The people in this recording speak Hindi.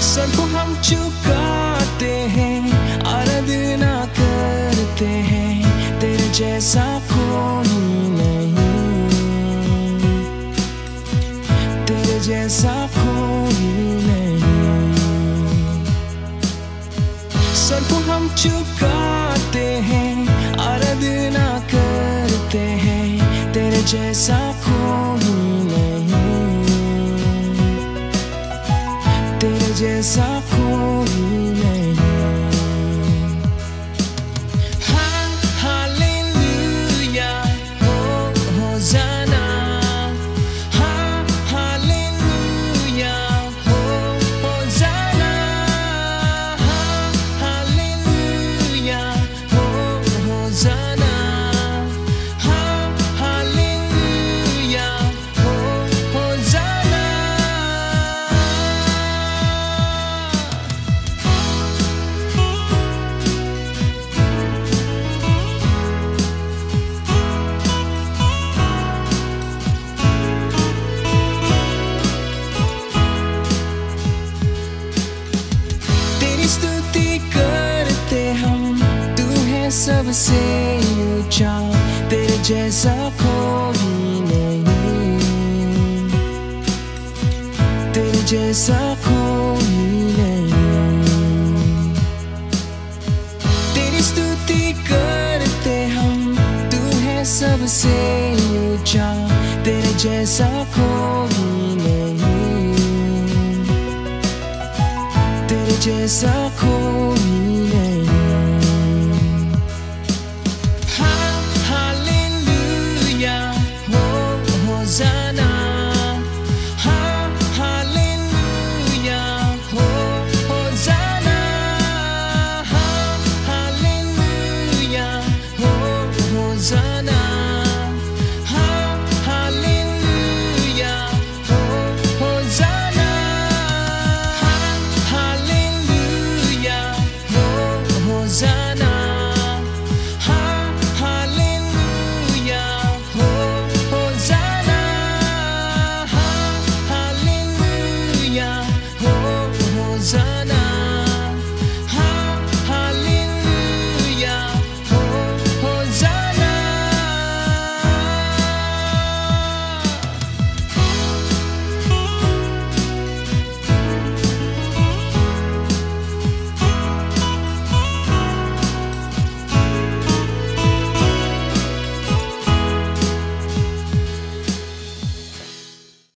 सर को हम चुकाते हैं आरद ना करते हैं, तेरे जैसा कोई नहीं। तेरे जैसा कोई नहीं। सर को हम चुकाते हैं आरद ना करते हैं, तेरे जैसा कोई जैसा कोई स्तुति करते हम। तू है सबसे ऊँचा, तेरे जैसा कोई नहीं। तेरे जैसा कोई नहीं। तेरी स्तुति करते हम। तू है सबसे ऊँचा, तेरे जैसा कोई just a cool